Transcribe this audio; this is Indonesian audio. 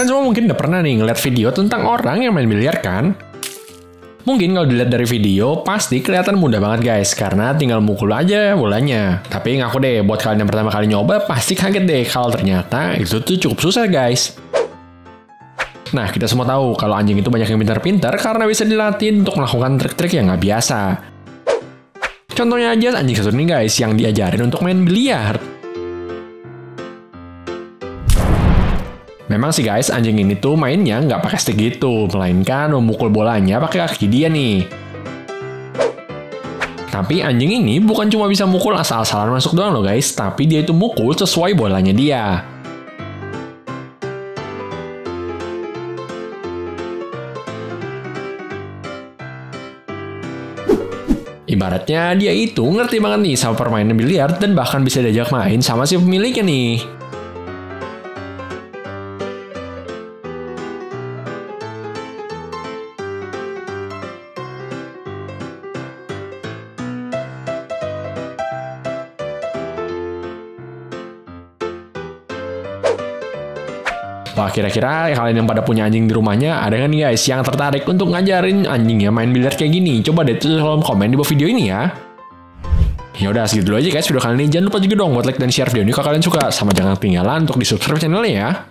Kalian semua mungkin udah pernah nih ngeliat video tentang orang yang main biliar kan? Mungkin kalau dilihat dari video, pasti kelihatan mudah banget guys, karena tinggal mukul aja bolanya. Tapi ngaku deh, buat kalian yang pertama kali nyoba, pasti kaget deh kalau ternyata itu tuh cukup susah guys. Nah, kita semua tahu kalau anjing itu banyak yang pintar-pintar karena bisa dilatih untuk melakukan trik-trik yang nggak biasa. Contohnya aja anjing satu ini guys, yang diajarin untuk main biliar. Memang sih guys, anjing ini tuh mainnya nggak pakai stick gitu, melainkan memukul bolanya pakai kaki dia nih. Tapi anjing ini bukan cuma bisa mukul asal-asalan masuk doang loh guys, tapi dia itu mukul sesuai bolanya dia. Ibaratnya dia itu ngerti banget nih sama permainan biliar dan bahkan bisa diajak main sama si pemiliknya nih. Wah kira-kira kalian yang pada punya anjing di rumahnya ada kan guys yang tertarik untuk ngajarin anjingnya main biliar kayak gini? Coba deh tulis kolom komen di bawah video ini ya. Ya udah segitu aja guys video kali ini. Jangan lupa juga dong buat like dan share video ini kalau kalian suka. Sama jangan ketinggalan untuk di subscribe channelnya ya.